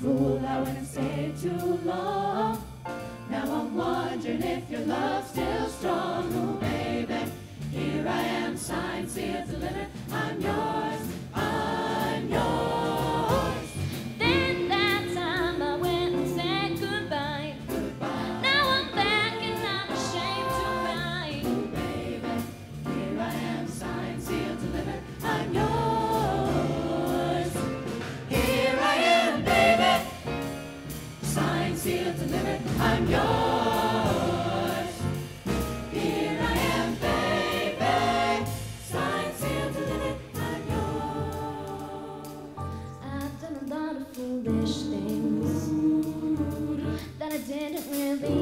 fool, I wouldn't stay too long. Now I'm wondering if your love's still. concealed to limit. I'm yours. Here I am, baby. Signed, sealed to limit. I'm yours. I've done a lot of foolish things that I didn't really.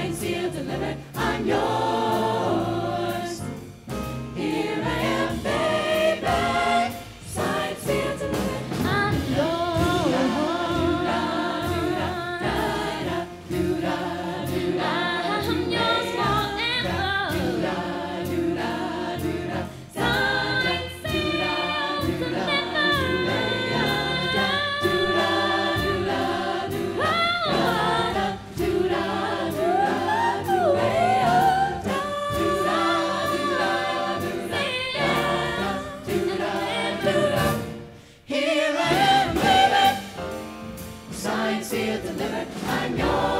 signed, sealed, delivered. I'm yours. hands here delivered. I'm.